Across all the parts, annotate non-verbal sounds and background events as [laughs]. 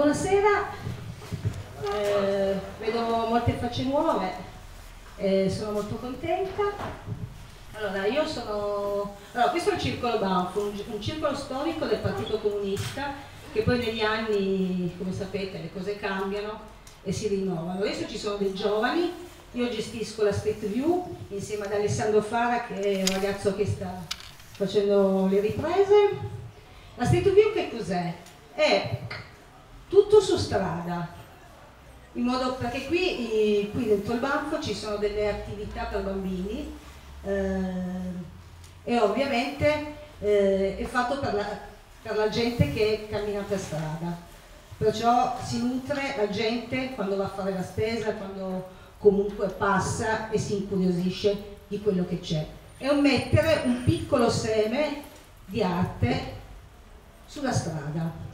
Buonasera, eh, vedo molte facce nuove, eh, sono molto contenta. Allora, io sono... Allora, questo è il Circolo Banfo, un, un circolo storico del Partito Comunista che poi negli anni, come sapete, le cose cambiano e si rinnovano. Adesso ci sono dei giovani, io gestisco la Street View insieme ad Alessandro Fara che è un ragazzo che sta facendo le riprese. La Street View che cos'è? È tutto su strada, modo, perché qui, qui dentro il banco ci sono delle attività per bambini eh, e ovviamente eh, è fatto per la, per la gente che cammina per strada. Perciò si nutre la gente quando va a fare la spesa, quando comunque passa e si incuriosisce di quello che c'è. È un mettere un piccolo seme di arte sulla strada.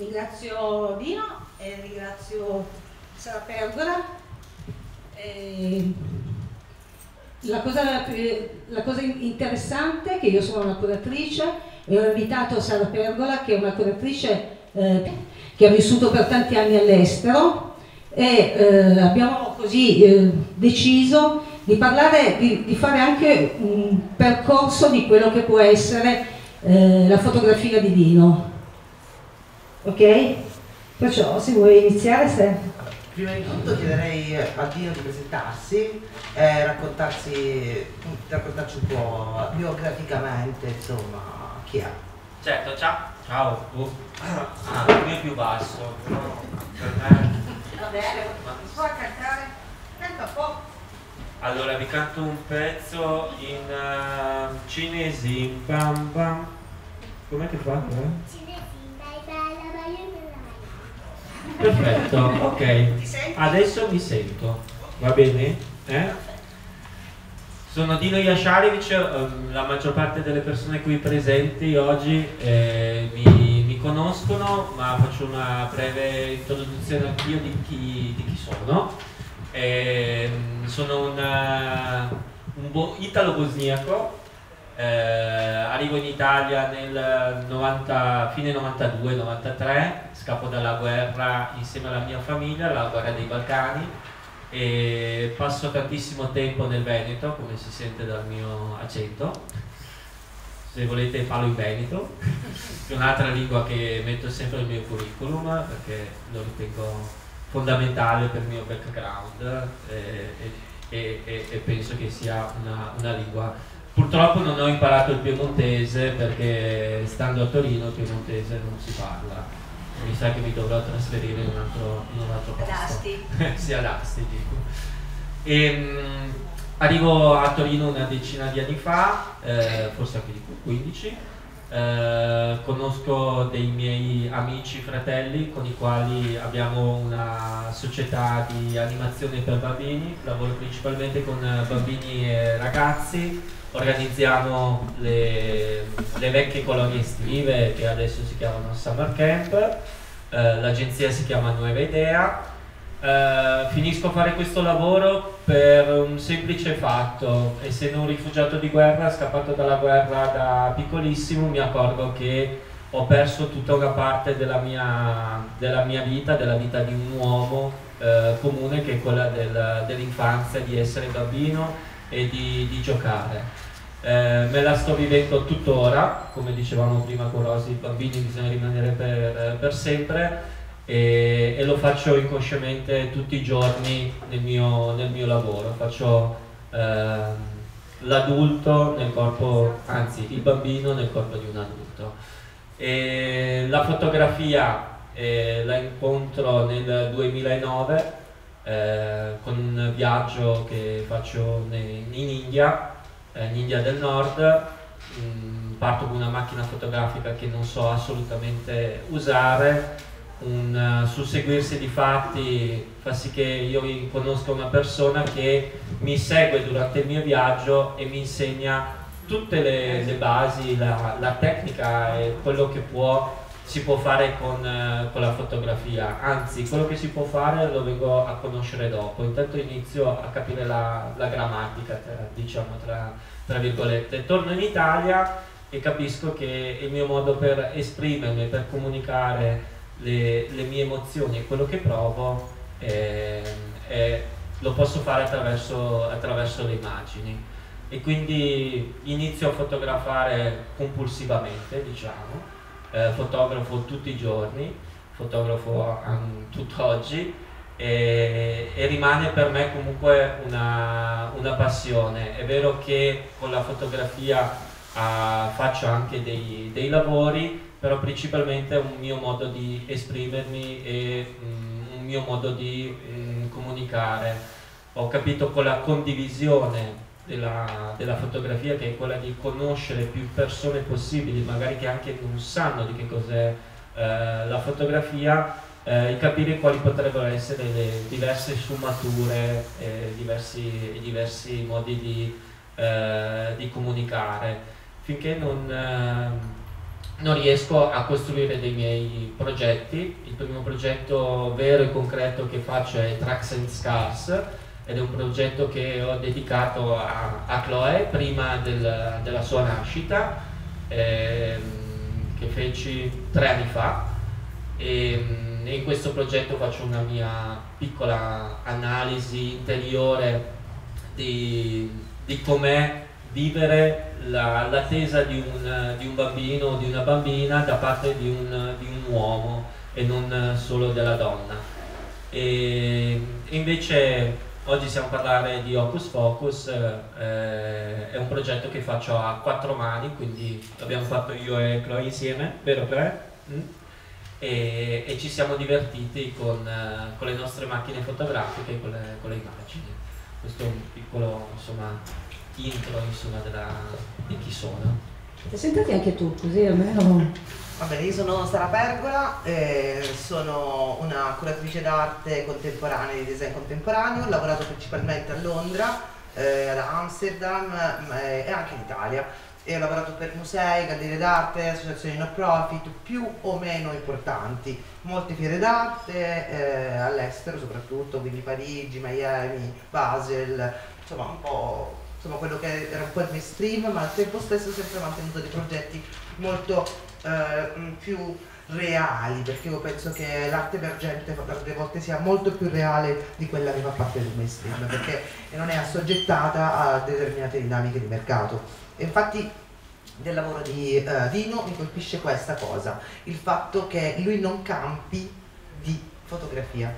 Ringrazio Dino e ringrazio Sara Pergola. E la, cosa, la cosa interessante è che io sono una curatrice e ho invitato Sara Pergola che è una curatrice eh, che ha vissuto per tanti anni all'estero e eh, abbiamo così eh, deciso di parlare, di, di, fare anche un percorso di quello che può essere eh, la fotografia di Dino ok? Perciò se vuoi iniziare se... Prima di tutto chiederei a Dino di presentarsi e raccontarsi, raccontarci un po' biograficamente, insomma, chi è. Certo, ciao. Ciao. Uh. Ah, il mio è più basso, però per me... Va bene, può cantare? Canta un po'. Allora vi canto un pezzo in uh, cinesi, bam bam. Com'è che fa? Eh? Perfetto, ok. Adesso mi sento, va bene? Eh? Sono Dino Jasharevic, ehm, la maggior parte delle persone qui presenti oggi eh, mi, mi, conoscono, ma faccio una breve introduzione anch'io di chi, di chi sono. Eh, sono una, un italo-bosniaco, eh, arrivo in Italia nel 90, fine 92-93, scappo dalla guerra insieme alla mia famiglia, la guerra dei Balcani, e passo tantissimo tempo nel Veneto, come si sente dal mio accento. Se volete parlo in Veneto, che è un'altra lingua che metto sempre nel mio curriculum perché lo ritengo fondamentale per il mio background e, e, e, e penso che sia una, una lingua Purtroppo non ho imparato il piemontese perché stando a Torino il piemontese non si parla. Mi sa che mi dovrò trasferire in un altro, in un altro posto. [laughs] Sì, ad Asti, dico. E, mh, arrivo a Torino una decina di anni fa, eh, forse anche di più, 15. Eh, conosco dei miei amici fratelli con i quali abbiamo una società di animazione per bambini, lavoro principalmente con bambini e ragazzi organizziamo le, le, vecchie colonie estive che adesso si chiamano Summer Camp, eh, l'agenzia si chiama Nuova Idea. Eh, finisco a fare questo lavoro per un semplice fatto, essendo un rifugiato di guerra, scappato dalla guerra da piccolissimo, mi accorgo che ho perso tutta una parte della mia, della mia vita, della vita di un uomo eh, comune che è quella del, dell'infanzia, di essere bambino e di, di giocare. Eh, me la sto vivendo tuttora, come dicevamo prima con Rosi, i bambini bisogna rimanere per, per sempre e, e, lo faccio inconsciamente tutti i giorni nel mio, nel mio lavoro. Faccio eh, l'adulto nel corpo, anzi il bambino nel corpo di un adulto. E la fotografia eh, la incontro nel 2009 eh, con un viaggio che faccio in India, eh, in India del Nord, mm, parto con una macchina fotografica che non so assolutamente usare, un uh, susseguirsi di fatti fa sì che io conosca una persona che mi segue durante il mio viaggio e mi insegna tutte le, le basi, la, la tecnica e quello che può si può fare con, eh, con, la fotografia, anzi quello che si può fare lo vengo a conoscere dopo, intanto inizio a capire la, la grammatica, tra, diciamo tra, tra, virgolette. Torno in Italia e capisco che il mio modo per esprimermi, per comunicare le, le mie emozioni e quello che provo eh, eh, lo posso fare attraverso, attraverso le immagini. E quindi inizio a fotografare compulsivamente, diciamo, eh, fotografo tutti i giorni, fotografo tutt'oggi e, e, rimane per me comunque una, una, passione. È vero che con la fotografia uh, faccio anche dei, dei, lavori, però principalmente è un mio modo di esprimermi e um, un mio modo di um, comunicare. Ho capito con la condivisione della, della, fotografia che è quella di conoscere più persone possibili, magari che anche non sanno di che cos'è eh, la fotografia, eh, capire quali potrebbero essere le diverse sfumature e diversi, diversi modi di, eh, di, comunicare. Finché non, eh, non riesco a costruire dei miei progetti, il primo progetto vero e concreto che faccio è Tracks and Scars, ed è un progetto che ho dedicato a, a Chloe prima del, della sua nascita, ehm, che feci tre anni fa. E, ehm, e in questo progetto faccio una mia piccola analisi interiore di, di com'è vivere l'attesa di un, di un bambino o di una bambina da parte di un, di un uomo e non solo della donna. E invece Oggi stiamo a parlare di Hocus Focus, eh, è un progetto che faccio a quattro mani, quindi l'abbiamo fatto io e Chloe insieme, vero Chloe? Mm? E, e, ci siamo divertiti con, uh, con, le nostre macchine fotografiche e con le, con le immagini. Questo è un piccolo insomma, intro insomma, della, di chi sono. Ti sentati anche tu così almeno Va bene, io sono Sara Pergola, eh, sono una curatrice d'arte contemporanea di design contemporaneo, ho lavorato principalmente a Londra, eh, ad Amsterdam eh, e anche in Italia. E ho lavorato per musei, gallerie d'arte, associazioni no profit più o meno importanti, molte fiere d'arte eh, all'estero soprattutto, quindi Parigi, Miami, Basel, insomma un po' insomma, quello che era un po' il mainstream, ma al tempo stesso sempre mantenuto dei progetti molto eh, più reali, perché io penso che l'arte emergente a volte sia molto più reale di quella che fa parte del mainstream, perché [laughs] non è assoggettata a determinate dinamiche di mercato. E infatti del lavoro di uh, Dino mi colpisce questa cosa, il fatto che lui non campi di fotografia,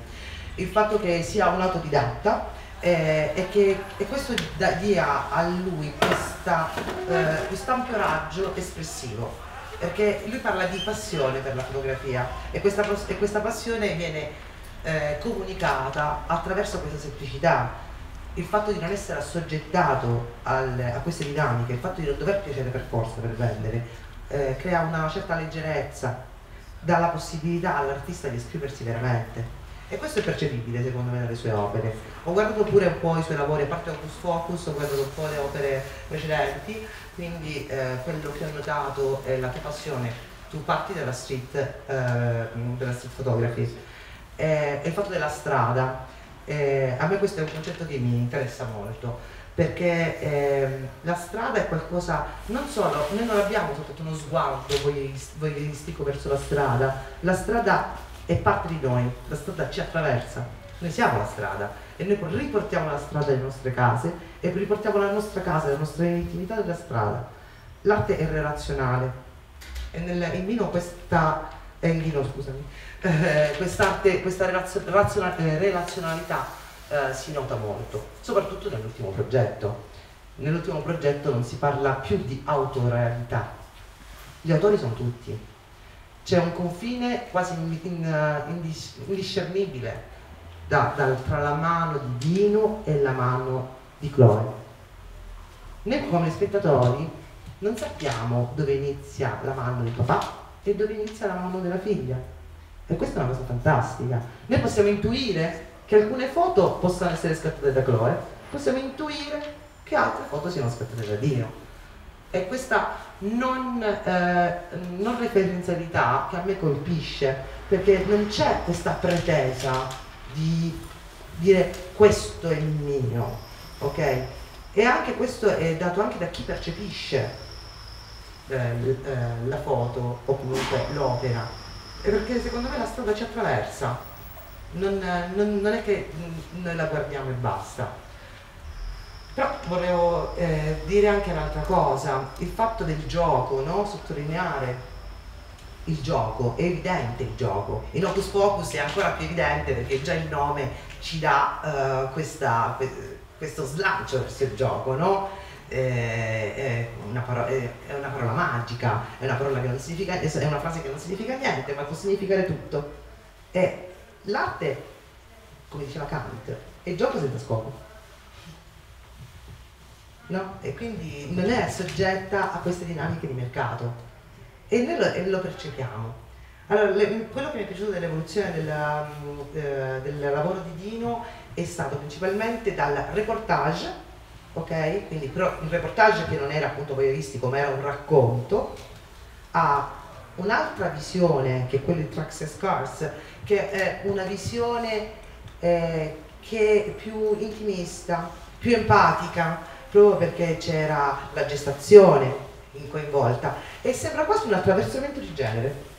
il fatto che sia un autodidatta eh, e che e questo dia a lui questa, eh, questo ampio raggio espressivo perché lui parla di passione per la fotografia e questa, e questa passione viene eh, comunicata attraverso questa semplicità. Il fatto di non essere assoggettato al, a queste dinamiche, il fatto di non dover piacere per forza per vendere, eh, crea una certa leggerezza, dà la possibilità all'artista di esprimersi veramente. E questo è percepibile secondo me nelle sue opere. Ho guardato pure un po' i suoi lavori, a parte Ocus Focus, ho guardato un po' le opere precedenti, quindi eh, quello che ho notato è la tua passione, tu parti dalla street, eh, della street photography, e il fatto della strada, eh, a me questo è un concetto che mi interessa molto, perché eh, la strada è qualcosa, non solo, noi non abbiamo soltanto uno sguardo voyeuristico verso la strada, la strada è parte di noi, la strada ci attraversa, noi siamo la strada e noi riportiamo la strada alle nostre case e riportiamo la nostra casa, la nostra intimità della strada. L'arte è relazionale e nel, in vino questa, eh, in vino, scusami, [laughs] eh, quest'arte, questa eh, relazionalità eh, si nota molto, soprattutto nell'ultimo progetto. Nell'ultimo progetto non si parla più di autorrealità, gli autori sono tutti, c'è un confine quasi indis, indiscernibile da, da, tra la mano di Dino e la mano di Chloe. Noi come spettatori non sappiamo dove inizia la mano di papà e dove inizia la mano della figlia. E questa è una cosa fantastica. Noi possiamo intuire che alcune foto possano essere scattate da Chloe, possiamo intuire che altre foto siano scattate da Dino. E questa non, eh, non referenzialità che a me colpisce, perché non c'è questa pretesa di dire questo è il mio, ok? E anche questo è dato anche da chi percepisce eh, eh, la foto o comunque l'opera. perché secondo me la strada ci attraversa, non, non, non è che noi la guardiamo e basta. Però volevo eh, dire anche un'altra cosa, il fatto del gioco, no? sottolineare il gioco, è evidente il gioco. In Opus Focus è ancora più evidente perché già il nome ci dà uh, questa, questo slancio verso il gioco, no? Eh, è, una parola, è, una parola, magica, è una, parola è una frase che non significa niente, ma può significare tutto. E l'arte, come diceva Kant, è gioco senza scopo. No? E quindi non è soggetta a queste dinamiche di mercato e noi lo, e lo percepiamo. Allora, le, quello che mi è piaciuto dell'evoluzione della, mm, eh, del lavoro di Dino è stato principalmente dal reportage, ok? Quindi però il reportage che non era appunto voyeuristico ma era un racconto, a un'altra visione che è quella di Trucks and Cars, che è una visione eh, che è più intimista, più empatica, proprio perché c'era la gestazione coinvolta. E sembra quasi un attraversamento di genere.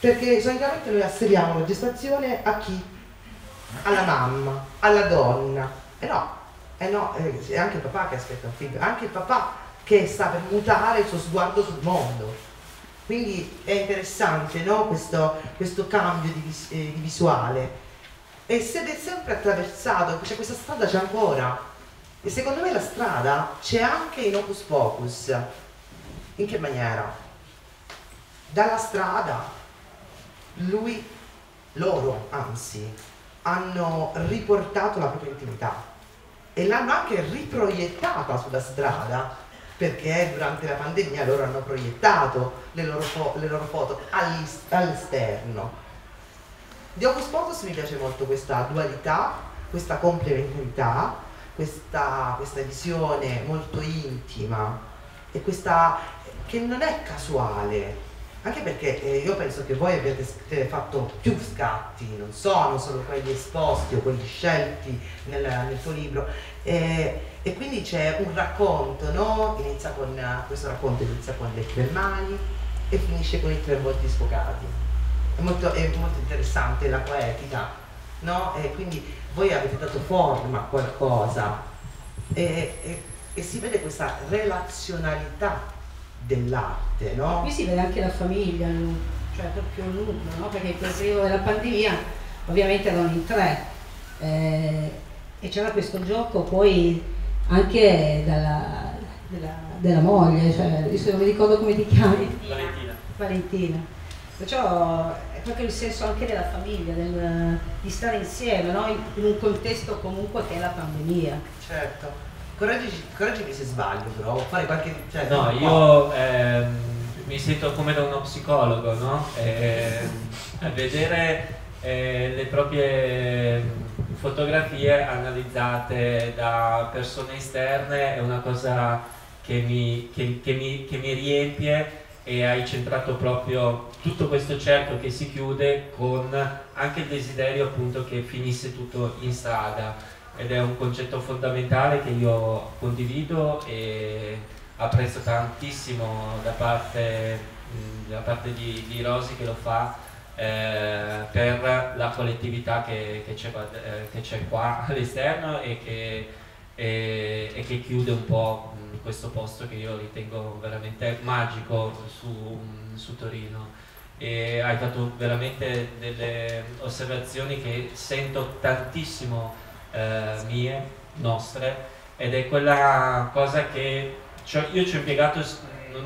Perché solitamente noi asseriamo la gestazione a chi? alla mamma, alla donna. E no, e no eh, è anche il papà che aspetta un figlio, anche il papà che sta per mutare il suo sguardo sul mondo. Quindi è interessante no? questo, questo, cambio di, eh, di visuale. E se è sempre attraversato, cioè questa strada c'è ancora. E secondo me la strada c'è anche in Opus Focus in che maniera? Dalla strada lui, loro anzi, hanno riportato la propria intimità e l'hanno anche riproiettata sulla strada perché durante la pandemia loro hanno proiettato le loro, fo le loro foto all'esterno. Di Opus Focus mi piace molto questa dualità, questa complementarità, questa, questa visione molto intima e questa che non è casuale, anche perché eh, io penso che voi abbiate fatto più scatti, non sono solo quelli esposti o quelli scelti nel, nel tuo libro, eh, e quindi c'è un racconto, no? Inizia con, questo racconto inizia con le tre mani e finisce con i tre volti sfocati. È molto, è molto interessante la poetica, no? E quindi voi avete dato forma a qualcosa e, e, e si vede questa relazionalità dell'arte, no? Qui si vede anche la famiglia, cioè proprio il nucleo, no? Perché in quel periodo della pandemia ovviamente erano in tre eh, e c'era questo gioco poi anche dalla, della, della, moglie, cioè io non mi ricordo come ti chiami. Valentina. Valentina. Perciò è proprio il senso anche della famiglia, del, di stare insieme, no? in, in un contesto comunque che è la pandemia. Certo. Correggimi, se sbaglio, però fare qualche. Cioè, no, io ehm, mi sento come da uno psicologo, no? Eh, a vedere eh, le proprie fotografie analizzate da persone esterne è una cosa che mi, che, che mi, che mi riempie e hai centrato proprio tutto questo cerchio che si chiude con anche il desiderio appunto che finisse tutto in strada ed è un concetto fondamentale che io condivido e apprezzo tantissimo da parte, da parte di, di, Rosi che lo fa eh, per la collettività che, che, c'è, eh, qua [laughs] all'esterno e che, e, e che, chiude un po' questo posto che io ritengo veramente magico su, su Torino. E hai fatto veramente delle osservazioni che sento tantissimo eh, mie, nostre, ed è quella cosa che cioè, io ci ho impiegato,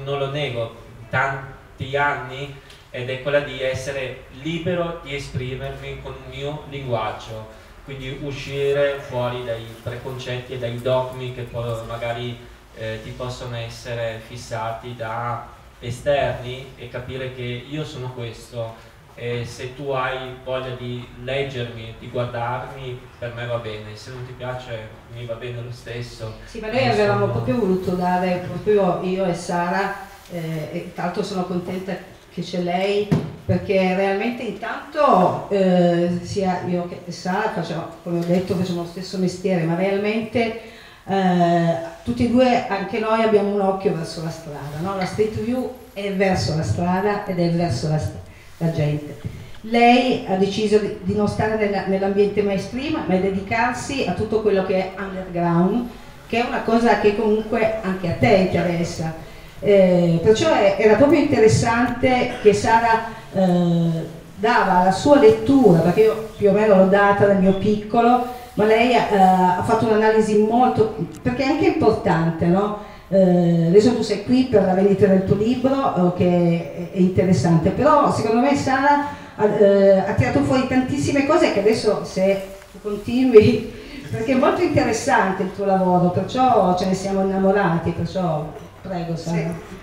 non lo nego, tanti anni ed è quella di essere libero di esprimermi con il mio linguaggio, quindi uscire fuori dai preconcetti e dai dogmi che poi magari eh, ti possono essere fissati da esterni e capire che io sono questo e se tu hai voglia di leggermi, di guardarmi, per me va bene, se non ti piace mi va bene lo stesso. Sì, ma noi avevamo proprio voluto dare, proprio io e Sara, eh, e tra l'altro sono contenta che c'è lei, perché realmente intanto eh, sia io che Sara facciamo, come ho detto, facciamo lo stesso mestiere, ma realmente eh, tutti e due, anche noi abbiamo un occhio verso la strada, no? la street view è verso la strada ed è verso la strada la gente. Lei ha deciso di, non stare nella, nell'ambiente mainstream, ma di dedicarsi a tutto quello che è underground, che è una cosa che comunque anche a te interessa. Eh, perciò è, era proprio interessante che Sara eh, dava la sua lettura, perché io più o meno l'ho data nel mio piccolo, ma lei eh, ha fatto un'analisi molto, perché è anche importante, no? Eh, adesso tu sei qui per la vendita del tuo libro, eh, che è, interessante, però secondo me Sara ha, eh, ha tirato fuori tantissime cose che adesso se continui, [laughs] perché è molto interessante il tuo lavoro, perciò ce ne siamo innamorati, perciò prego Sara. Sì.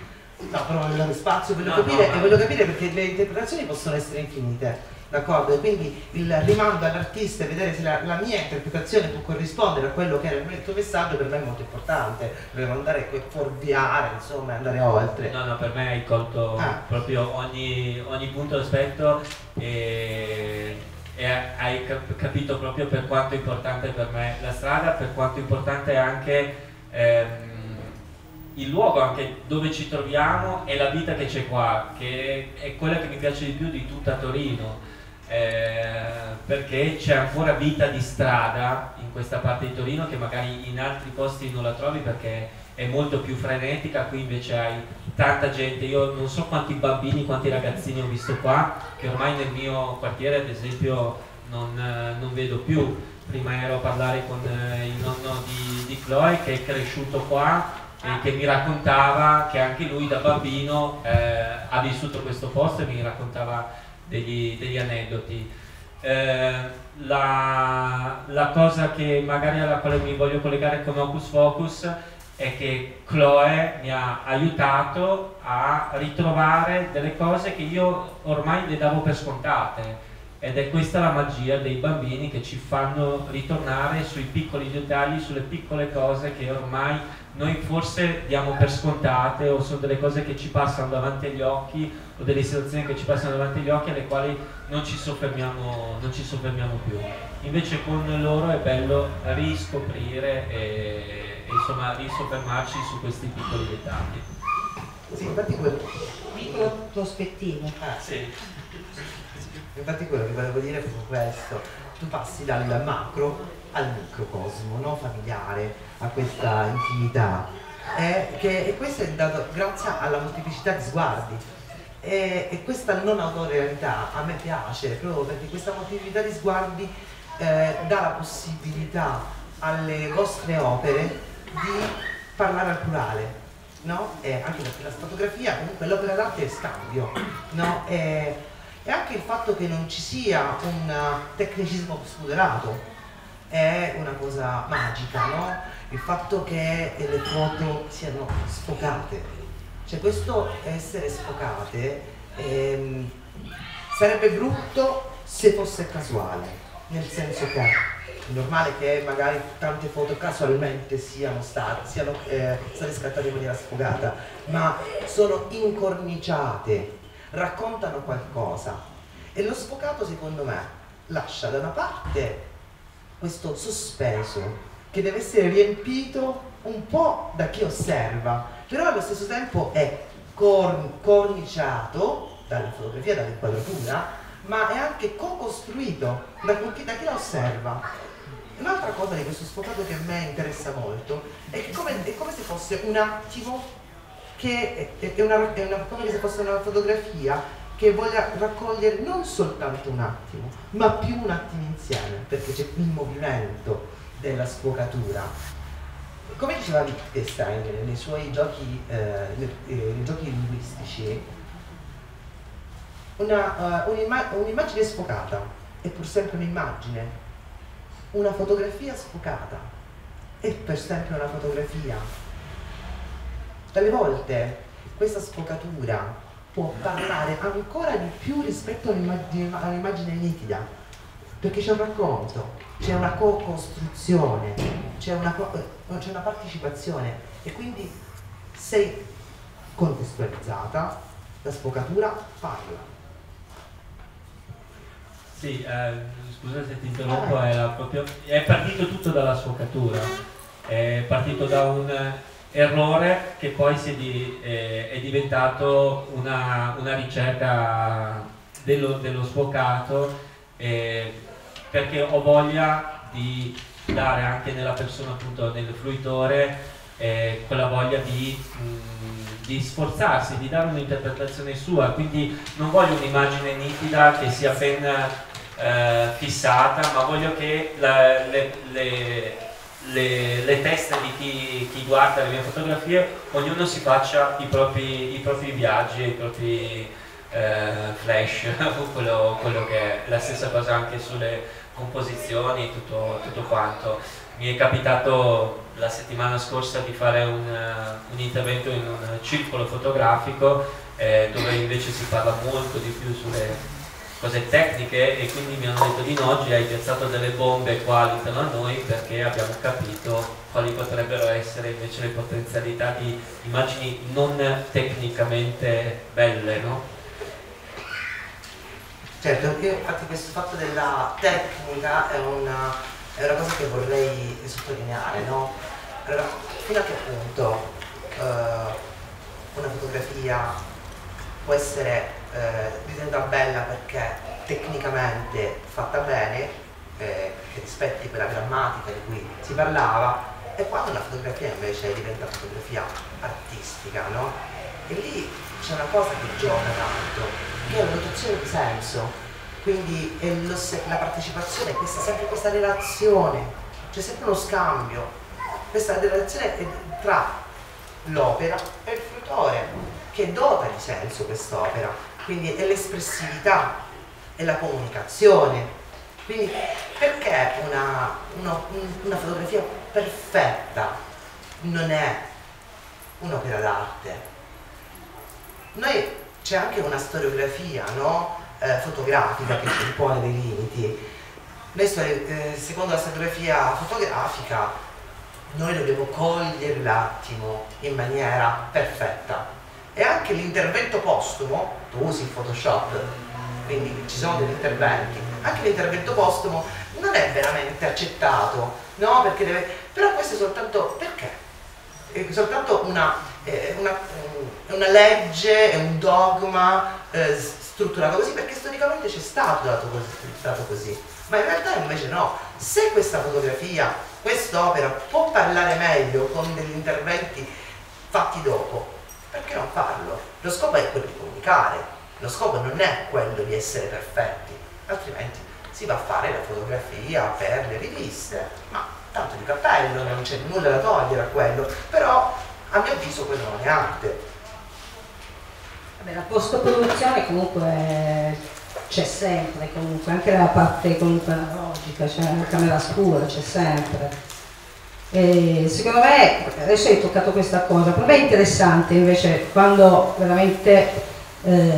No, però non dare spazio, voglio, no, capire, no, voglio capire perché le interpretazioni possono essere infinite d'accordo? E quindi il rimando all'artista e vedere se la, la, mia interpretazione può corrispondere a quello che era il tuo messaggio per me è molto importante, non andare a fuorviare, insomma, andare oltre. No, no, per me hai colto ah. proprio ogni, ogni punto d'aspetto e, e hai capito proprio per quanto è importante per me la strada, per quanto è importante anche... Ehm, il luogo anche dove ci troviamo e la vita che c'è qua, che è quella che mi piace di più di tutta Torino, eh, perché c'è ancora vita di strada in questa parte di Torino che magari in altri posti non la trovi perché è molto più frenetica, qui invece hai tanta gente, io non so quanti bambini, quanti ragazzini ho visto qua, che ormai nel mio quartiere ad esempio non, non vedo più, prima ero a parlare con eh, il nonno di, di Chloe che è cresciuto qua e che mi raccontava che anche lui da bambino eh, ha vissuto questo posto e mi raccontava degli, degli aneddoti. Eh, la, la, cosa che magari alla quale mi voglio collegare con Hocus Focus è che Chloe mi ha aiutato a ritrovare delle cose che io ormai le davo per scontate ed è questa la magia dei bambini che ci fanno ritornare sui piccoli dettagli, sulle piccole cose che ormai noi forse diamo per scontate o sono delle cose che ci passano davanti agli occhi o delle situazioni che ci passano davanti agli occhi alle quali non ci soffermiamo, non ci soffermiamo più. Invece con loro è bello riscoprire e, e insomma risoffermarci su questi piccoli dettagli. Sì, infatti quello... Piccolo prospettivo. Ah, sì. Infatti quello che volevo dire è questo, tu passi dal macro al microcosmo no? familiare, a questa intimità. Eh, che, e questo è dato grazie alla molteplicità di sguardi. E, e, questa non autorialità a me piace proprio perché questa molteplicità di sguardi eh, dà la possibilità alle vostre opere di parlare al plurale. No? Anche perché la fotografia, comunque l'opera d'arte è scambio, no? e, anche il fatto che non ci sia un tecnicismo sfuderato, è una cosa magica, no? Il fatto che le foto siano sfocate, cioè questo essere sfocate ehm, sarebbe brutto se fosse casuale, nel senso che è normale che magari tante foto casualmente siano state, siano, eh, state scattate in maniera sfocata, ma sono incorniciate, raccontano qualcosa e lo sfocato secondo me lascia da una parte questo sospeso che deve essere riempito un po' da chi osserva, però allo stesso tempo è corn corniciato dalla fotografia, dall'inquadratura, ma è anche co-costruito da, da, chi la osserva. Un'altra cosa di questo sfocato che a me interessa molto è, come, è come se fosse un attimo che è, è, una, è una, come se fosse una fotografia che voglia raccogliere non soltanto un attimo, ma più un attimo insieme, perché c'è il movimento della sfocatura. Come diceva Wittgenstein nei suoi giochi, eh, nei, giochi linguistici, una, uh, un'immagine sfocata è pur sempre un'immagine, una fotografia sfocata è per sempre una fotografia. Dalle volte questa sfocatura può parlare ancora di più rispetto all'immagine nitida, perché c'è un racconto, c'è una co-costruzione, c'è una, eh, c'è una partecipazione e quindi sei contestualizzata, la sfocatura parla. Sì, eh, scusa se ti interrompo, ah. proprio, è partito tutto dalla sfocatura, è partito da un errore che poi di, eh, è diventato una, una, ricerca dello, dello sfocato eh, perché ho voglia di dare anche nella persona appunto nel fruitore eh, quella voglia di, mh, mm, di, sforzarsi, di dare un'interpretazione sua, quindi non voglio un'immagine nitida che sia ben eh, fissata, ma voglio che la, le, le, le, le, teste di chi, chi, guarda le mie fotografie, ognuno si faccia i propri, i propri viaggi, i propri eh, flash, [laughs] quello, quello, che è la stessa cosa anche sulle composizioni, tutto, tutto quanto. Mi è capitato la settimana scorsa di fare un, uh, un intervento in un circolo fotografico eh, dove invece si parla molto di più sulle cose tecniche e quindi mi hanno detto di no, oggi hai piazzato delle bombe qua all'interno a noi perché abbiamo capito quali potrebbero essere invece le potenzialità di immagini non tecnicamente belle, no? Certo, infatti questo fatto della tecnica è una, è una cosa che vorrei sottolineare, no? Allora, fino a che punto eh, una fotografia può essere eh, ritenuta bella perché tecnicamente fatta bene, eh, rispetti quella grammatica di cui si parlava, e quando una fotografia invece diventa fotografia artistica, no? E lì c'è una cosa che gioca tanto, che è una dotazione di senso. Quindi la partecipazione, questa, sempre questa relazione, c'è sempre uno scambio, questa relazione tra l'opera e il fruitore, che dota di senso quest'opera, quindi è l'espressività, è la comunicazione. Quindi perché una, una, una fotografia perfetta non è un'opera d'arte? Noi c'è anche una storiografia no? eh, fotografica che ci impone dei limiti. Adesso, eh, secondo la storiografia fotografica, noi dobbiamo cogliere l'attimo in maniera perfetta. E anche l'intervento postumo, tu usi il Photoshop, quindi ci sono degli interventi, anche l'intervento postumo non è veramente accettato, no? Perché deve, però questo è soltanto, perché? È soltanto una una, una legge, è un dogma eh, strutturato così perché storicamente c'è stato dato così, dato così, ma in realtà invece no. Se questa fotografia, quest'opera può parlare meglio con degli interventi fatti dopo, perché non farlo? Lo scopo è quello di comunicare, lo scopo non è quello di essere perfetti, altrimenti si va a fare la fotografia per le riviste, ma tanto di cappello, non c'è nulla da togliere a quello, però a mio avviso quello non è arte. La post-produzione comunque c'è sempre, comunque, anche la parte comunque analogica, cioè la camera scura c'è sempre. E secondo me, adesso hai toccato questa cosa, per me è interessante invece quando veramente eh,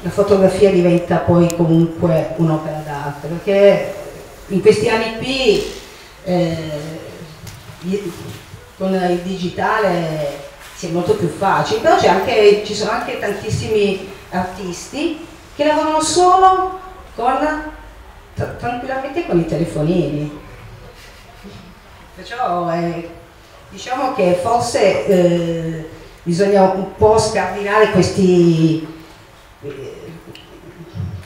la fotografia diventa poi comunque un'opera d'arte, perché in questi anni qui eh, con il digitale si è molto più facile, però anche, ci sono anche tantissimi artisti che lavorano solo con, tranquillamente con i telefonini. Perciò eh, diciamo che forse eh, bisogna un po' scardinare questi, eh,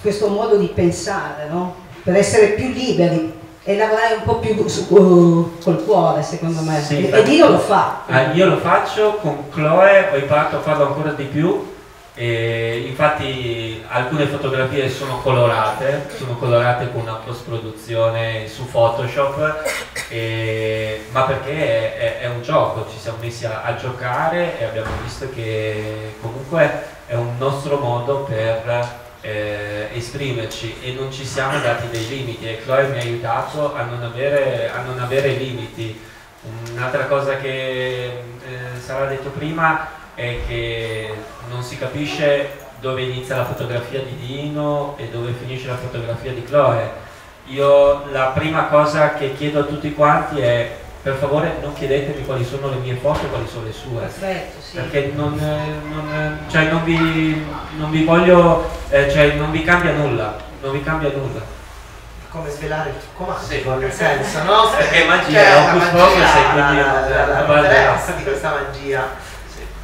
questo modo di pensare, no? per essere più liberi e lavorare un po' più su, uh, col cuore secondo me. Sì, e Dio lo fa. Ah, io lo faccio con Chloe ho imparato a farlo ancora di più e infatti alcune fotografie sono colorate sono colorate con una post produzione su Photoshop e, ma perché è, è, un gioco ci siamo messi a, a giocare e abbiamo visto che comunque è un nostro modo per eh, esprimerci e non ci siamo dati dei limiti e Chloe mi ha aiutato a non avere, a non avere limiti. Un'altra cosa che eh, Sara ha detto prima è che non si capisce dove inizia la fotografia di Dino e dove finisce la fotografia di Chloe. Io la prima cosa che chiedo a tutti quanti è per favore non chiedetemi quali sono le mie foto e quali sono le sue. Perfetto, sì. Perché non, non, cioè non, vi, non vi voglio, eh, cioè non vi cambia nulla, non vi cambia nulla. Come svelare il trucco magico, sì. nel senso, no? Perché magia, cioè, Hocus Pocus e quindi la, la, la, la, la di questa magia. Sì.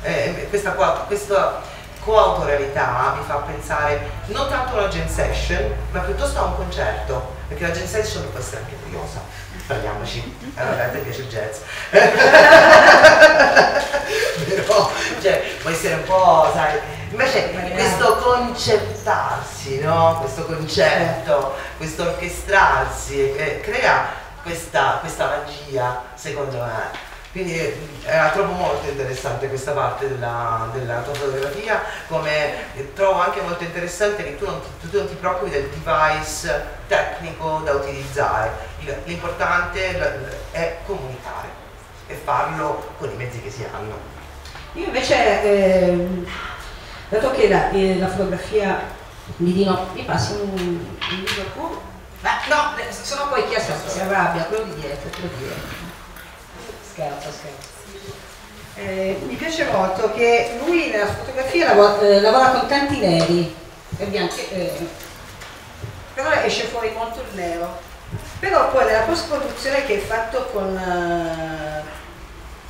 Eh, questa qua, questo, coautorialità mi fa pensare non tanto a una jam session, ma piuttosto a un concerto, perché la jam session può essere anche curiosa, parliamoci, allora, a te piace il jazz. [laughs] Però, cioè, può essere un po', sai, invece questo concertarsi, no? Questo concerto, questo orchestrarsi, eh, crea questa, questa magia, secondo me. Quindi eh, eh, trovo molto interessante questa parte della, della tua fotografia, come eh, trovo anche molto interessante che tu non, ti, tu non ti preoccupi del device tecnico da utilizzare, l'importante è comunicare e farlo con i mezzi che si hanno. Io invece, eh, dato che la, eh, la fotografia mi dicono, mi passi un, un libro Ma no, sono poi chiesto, si arrabbia, quello di dietro, quello di dietro scherzo, scherzo. Eh, mi piace molto che lui nella fotografia lavora, eh, lavora con tanti neri e bianchi, eh, però esce fuori molto il nero. Però poi nella post produzione che è fatto con eh,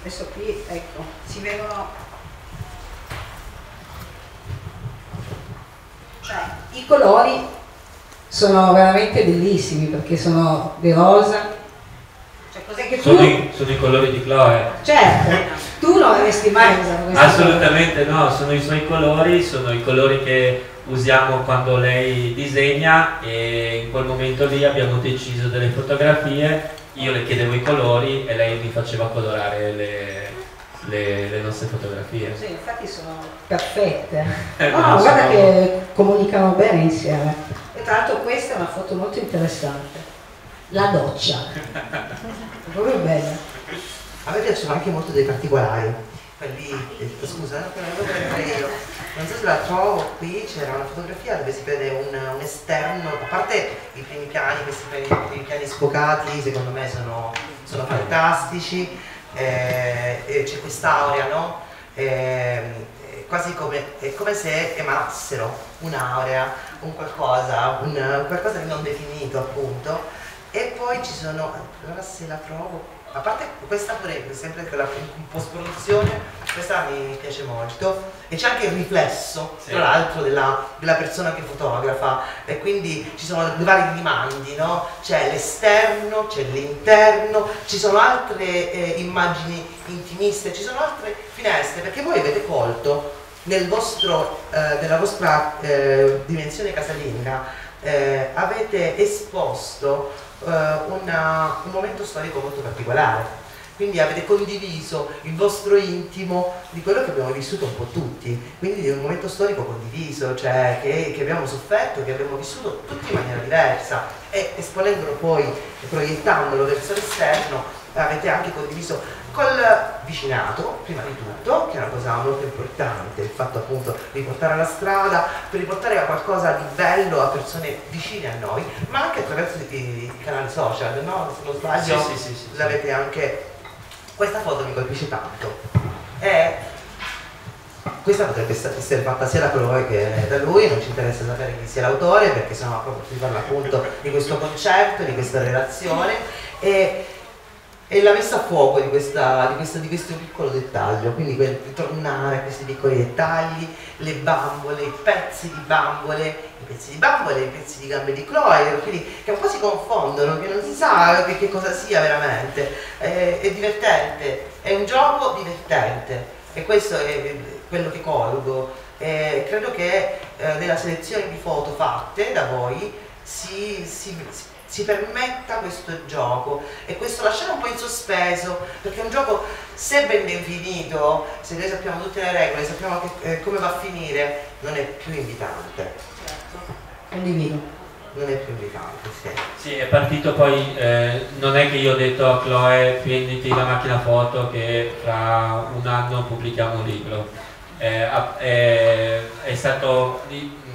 adesso qui ecco si vedono cioè i colori sono veramente bellissimi perché sono di rosa Cos'è che tu... Sono i, sono i colori di Chloe. Certo, tu non avresti mai usato questi Assolutamente no, sono i suoi colori, sono i colori che usiamo quando lei disegna e in quel momento lì abbiamo deciso delle fotografie, io le chiedevo i colori e lei mi faceva colorare le, le, le nostre fotografie. Sì, infatti sono perfette. [laughs] Eh, no, no, guarda sono... che comunicano bene insieme. E tra l'altro questa è una foto molto interessante la doccia. Proprio bella. A me piacciono anche molto dei particolari. Quelli, eh, scusa, io. Non so se la trovo qui, c'era una fotografia dove si vede un, un, esterno, a parte i primi piani, questi primi, primi piani sfocati, secondo me sono, sono fantastici, eh, c'è quest'aurea, no? Eh, quasi come, è come se emanassero un'aurea, un qualcosa, un, qualcosa di non definito appunto poi ci sono, allora se la trovo, a parte questa pure, sempre quella in post produzione, questa mi piace molto e c'è anche il riflesso, sì. tra l'altro, della, della, persona che fotografa e quindi ci sono vari rimandi, no? C'è l'esterno, c'è l'interno, ci sono altre eh, immagini intimiste, ci sono altre finestre, perché voi avete colto nel vostro, eh, nella vostra eh, dimensione casalinga eh, avete esposto eh, una, un momento storico molto particolare. Quindi avete condiviso il vostro intimo di quello che abbiamo vissuto un po' tutti, quindi di un momento storico condiviso, cioè che, che abbiamo sofferto, che abbiamo vissuto tutti in maniera diversa e esponendolo poi, proiettandolo verso l'esterno, avete anche condiviso col vicinato, prima di tutto, che è una cosa molto importante, il fatto appunto di portare alla strada, per riportare qualcosa di bello a persone vicine a noi, ma anche attraverso i, i canali social, no? Se non sbaglio, sì, sì, sì, l'avete anche... Questa foto mi colpisce tanto. È questa potrebbe essere fatta sia da Chloe che da lui, non ci interessa sapere chi sia l'autore perché sennò proprio si parla appunto di questo concetto, di questa relazione e e la messa a fuoco di, questa, di, questo, di questo, piccolo dettaglio, quindi ritornare a questi piccoli dettagli, le bambole, i pezzi di bambole, i pezzi di bambole, i pezzi di gambe di Chloe, quindi che un po' si confondono, che non si sa che, che cosa sia veramente, è, è, divertente, è un gioco divertente e questo è quello che colgo. Eh, credo che eh, nella selezione di foto fatte da voi si, si, si si permetta questo gioco e questo lasciare un po' in sospeso, perché un gioco se ben definito, se noi sappiamo tutte le regole, sappiamo che, eh, come va a finire, non è più invitante. Certo, condivido. Non è più invitante, sì. Sì, è partito poi, eh, non è che io ho detto a Chloe prenditi la macchina foto che fra un anno pubblichiamo un libro. Eh, è, è stato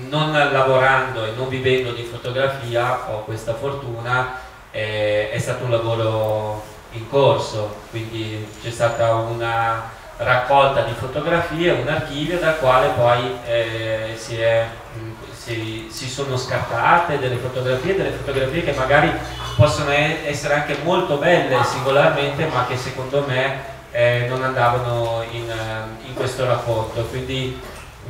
non lavorando e non vivendo di fotografia ho questa fortuna, eh, è stato un lavoro in corso, quindi c'è stata una raccolta di fotografie, un archivio dal quale poi eh, si, è, si, si, sono scartate delle fotografie, delle fotografie che magari possono essere anche molto belle singolarmente ma che secondo me eh, non andavano in, in questo rapporto. Quindi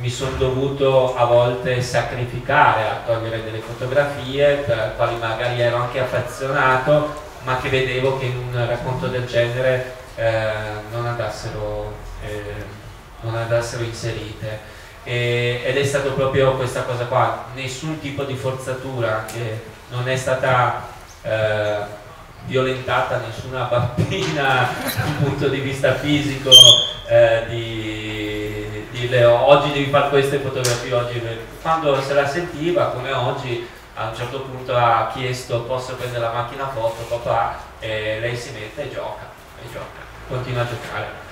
mi sono dovuto a volte sacrificare a togliere delle fotografie per quali magari ero anche affezionato, ma che vedevo che in un racconto del genere eh, non, andassero, eh, non andassero inserite. E, ed è stato proprio questa cosa qua, nessun tipo di forzatura che non è stata eh, violentata nessuna bambina [laughs] dal punto di vista fisico eh, di, Leo, oggi devi fare queste fotografie, oggi, quando se la sentiva come oggi a un certo punto ha chiesto posso prendere la macchina foto papà e lei si mette e gioca, e gioca, continua a giocare.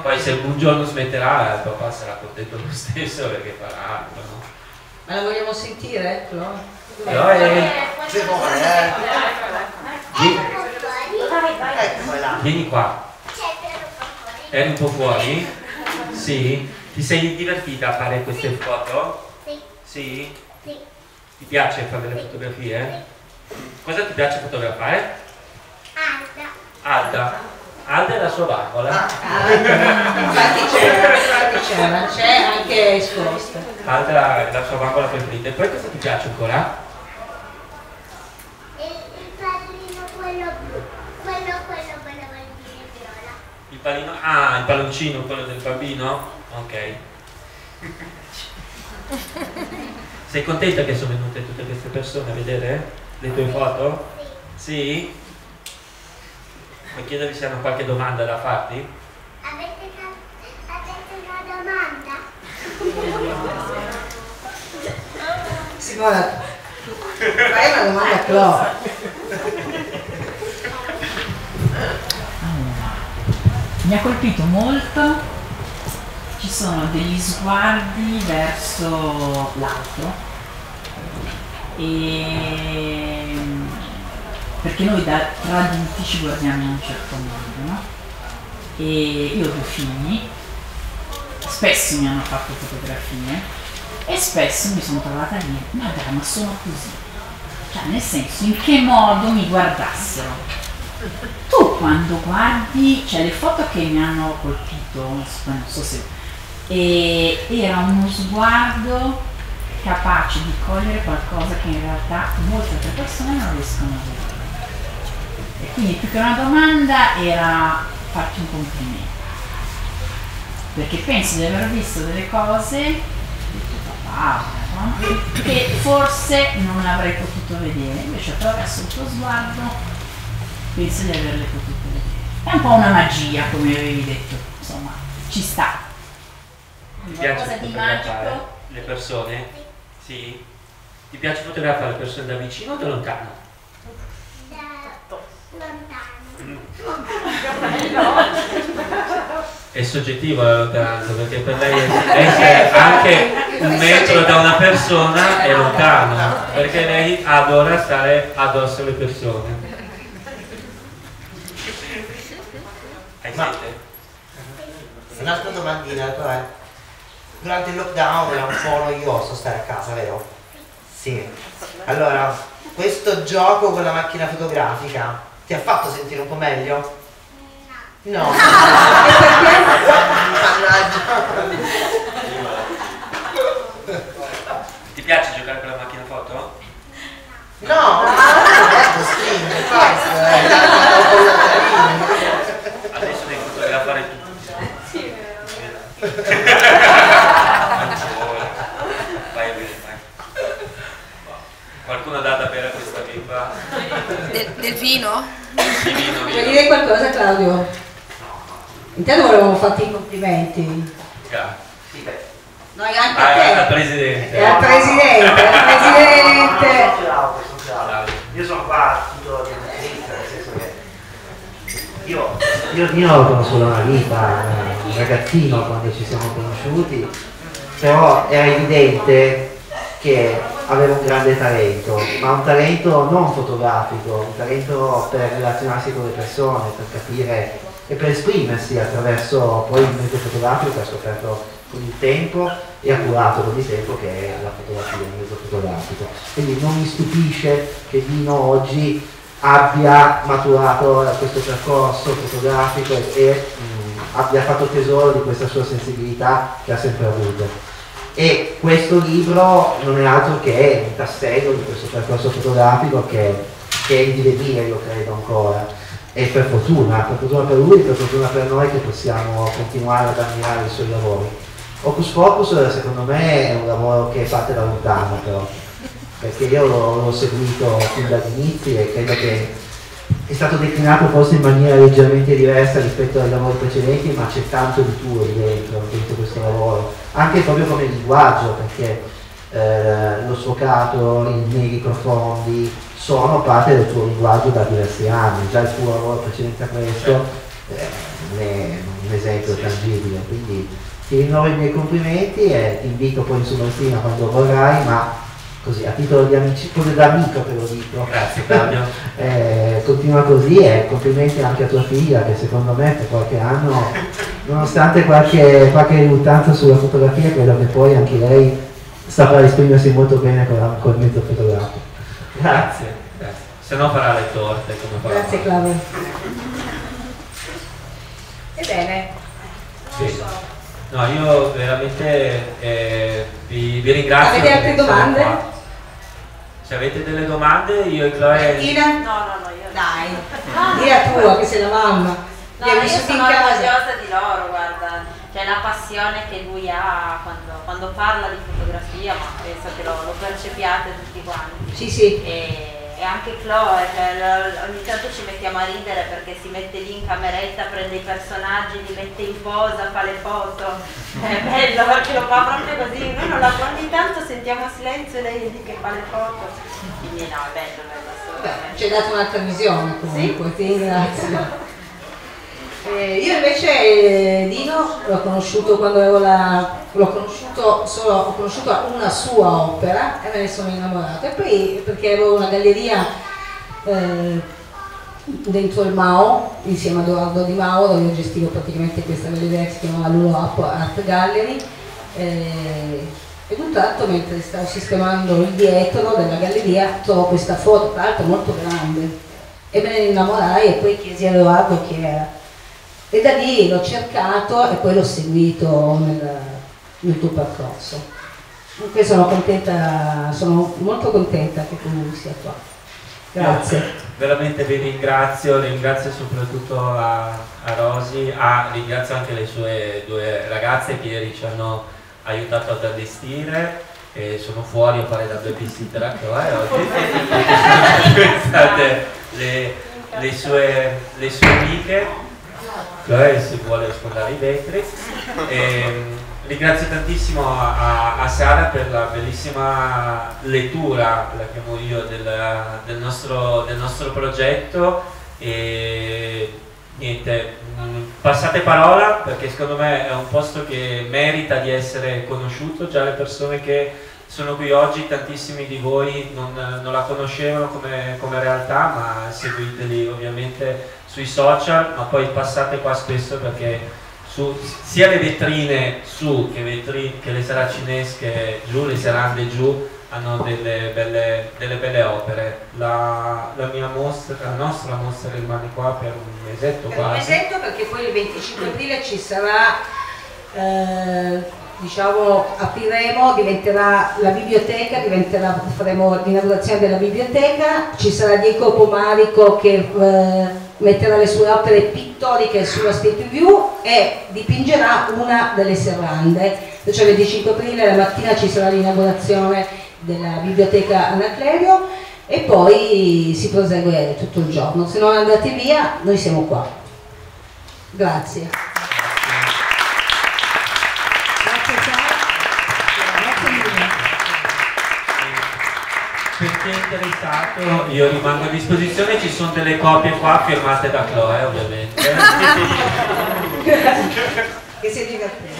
Poi se un giorno smetterà il papà sarà contento lo stesso perché farà altro. No? Ma la vogliamo sentire? Però, Però è... Se vuole, eh. Vieni, Eccola. vieni qua. Eri un po' fuori? Sì? Ti sei divertita a fare queste foto? Sì, Sì? sì, Ti piace fare le fotografie? Cosa ti piace fotografare? alta, Alda. Alda è la sua bambola. Ah, infatti c'era, infatti c'era, c'è anche esposta. Alda è la sua bambola preferita. E poi cosa ti piace ancora? il, il pallino quello blu, quello, quello, quello vuol dire viola. Il pallino. Ah, il palloncino, quello del bambino? Ok. Sei contenta che sono venute tutte queste persone a vedere le tue foto? Sì, Sì? Vuoi chiedervi se hanno qualche domanda da farti? avete, cap- avete una domanda? Simona, fai una domanda a Clo. Mi ha colpito molto, ci sono degli sguardi verso l'altro, e... perché noi da tra adulti ci guardiamo in un certo modo, no? E io ho due figli, spesso mi hanno fatto fotografie e spesso mi sono trovata dire, ma dai, ma sono così. Cioè, nel senso, in che modo mi guardassero tu quando guardi, cioè le foto che mi hanno colpito, non so se e era uno sguardo capace di cogliere qualcosa che in realtà molte altre persone non riescono a vedere. E quindi più che una domanda era farti un complimento. Perché penso di aver visto delle cose, che forse non avrei potuto vedere, invece attraverso il tuo sguardo penso di averle potute vedere. È un po' una magia, come avevi detto, insomma, ci sta. Ti piace fotografare le persone? Sì? Ti piace fotografare le persone da vicino o da lontano? Da lontano. È soggettivo la lontananza perché per lei [laughs] essere anche un metro da una persona è lontano perché lei adora stare addosso alle persone. Hai Ma- sete? Un'altra domandina è, durante il lockdown era un po' noioso stare a casa, vero? Sì. Allora, questo gioco con la macchina fotografica ti ha fatto sentire un po' meglio? No. [laughs] Mannaggia. Ti piace giocare con la macchina foto? No! Ecco sì, eh, Adesso devi fotografare tutti. Ancora. [laughs] Vai a vedere, vai. Qualcuno dà da bere a questa bimba? Del, del vino? Di vino, Vuoi dire qualcosa Claudio? Intanto volevamo farti i complimenti. Grazie. Sì. Noi anche Ah, a al te. presidente. E al presidente, al [laughs] presidente. Sono Claudio, sono Claudio. Io sono qua tutto di amicizia, nel senso che io, io, io non lo conosco da una vita, un ragazzino quando ci siamo conosciuti, però era evidente che aveva un grande talento, ma un talento non fotografico, un talento per relazionarsi con le persone, per capire e per esprimersi attraverso poi il mezzo fotografico che ha scoperto con il tempo e ha curato con il tempo che è la fotografia, il mezzo fotografico. Quindi non mi stupisce che Dino oggi abbia maturato questo percorso fotografico e, e, mh, abbia fatto tesoro di questa sua sensibilità che ha sempre avuto. E questo libro non è altro che un tassello di questo percorso fotografico che, che è indivibile, io credo ancora. E per fortuna, per fortuna per lui e per fortuna per noi che possiamo continuare ad ammirare i suoi lavori. Ocus Focus secondo me è un lavoro che parte da lontano però, perché io l'ho, seguito fin dagli inizi e credo che è stato declinato forse in maniera leggermente diversa rispetto ai lavori precedenti, ma c'è tanto di tuo dentro questo lavoro, anche proprio come linguaggio, perché eh, lo sfocato, i neri profondi sono parte del tuo linguaggio da diversi anni, già il tuo lavoro precedente a questo eh, è un esempio tangibile, quindi ti rinnovo i miei complimenti e ti invito poi in subordina quando vorrai, ma così a titolo di amici, come da amico te lo dico. Grazie Fabio. [laughs] eh, continua così e complimenti anche a tua figlia che secondo me per qualche anno, nonostante qualche, qualche riluttanza sulla fotografia, credo che poi anche lei saprà esprimersi molto bene con, con il mezzo fotografico. Grazie, grazie. Se no farà le torte come farà. Grazie Claudio. Ebbene, Sì. No, io veramente eh, vi, vi ringrazio. Avete altre per essere domande? Se avete delle domande, io e Chloe. Martina? No, no, no, io Dai, di la tua che sei la mamma. No, io sono orgogliosa di loro, guarda. Cioè la passione che lui ha quando, quando parla di fotografia, ma penso che lo, lo percepiate tutti quanti. Sì, sì. E, e anche Chloe, cioè, ogni tanto ci mettiamo a ridere perché si mette lì in cameretta, prende i personaggi, li mette in posa, fa le foto. È bello perché lo fa proprio così. Noi non la, ogni tanto sentiamo silenzio e lei è lì che fa le foto. Quindi no, è bello, bello assolutamente. ci hai dato un'altra visione comunque, ti ringrazio. [laughs] Eh, io invece eh, Dino l'ho conosciuto quando avevo la. l'ho conosciuto solo, ho conosciuto una sua opera e me ne sono innamorata. E poi perché avevo una galleria eh, dentro il Mao, insieme ad Edoardo Di Mao, dove io gestivo praticamente questa galleria che si chiamava Lulo Art Gallery. Eh, ed un tratto mentre stavo sistemando il dietro della galleria trovo questa foto, tra l'altro molto grande, e me ne innamorai e poi chiesi a Edoardo chi era. E da lì l'ho cercato e poi l'ho seguito nel, nel tuo percorso. Comunque sono contenta, sono molto contenta che tu sia qua. Grazie. Io veramente vi ringrazio, ringrazio soprattutto a, a Rosy, a- ringrazio anche le sue due ragazze che ieri ci hanno aiutato ad allestire e sono fuori a fare da babysitter a Chloe oggi. [laughs] Sono state le, le sue, le sue amiche. Chloe si vuole scordare i vetri. E, ringrazio tantissimo a, a- Sara per la bellissima lettura, la chiamo io, del, del nostro, del nostro progetto e niente, mh, passate parola perché secondo me è un posto che merita di essere conosciuto, già le persone che sono qui oggi, tantissimi di voi non, non la conoscevano come, come realtà, ma seguiteli ovviamente sui social, ma poi passate qua spesso perché su, sia le vetrine su che, vetri- che le saracinesche giù, le serande giù, hanno delle belle, delle belle opere. La, la mia mostra, la nostra mostra rimane qua per un mesetto Per un quasi. mesetto perché poi il 25 aprile ci sarà, eh, diciamo, apriremo, diventerà la biblioteca, diventerà, faremo l'inaugurazione della biblioteca, ci sarà Diego Pomarico che eh, metterà le sue opere pittoriche sulla State View e dipingerà una delle serrande. Cioè il 25 aprile la mattina ci sarà l'inaugurazione della biblioteca Anaclerio e poi si prosegue tutto il giorno. Se non andate via, noi siamo qua. Grazie. Per chi è interessato io rimango a disposizione, ci sono delle copie qua firmate da Chloe ovviamente. [laughs]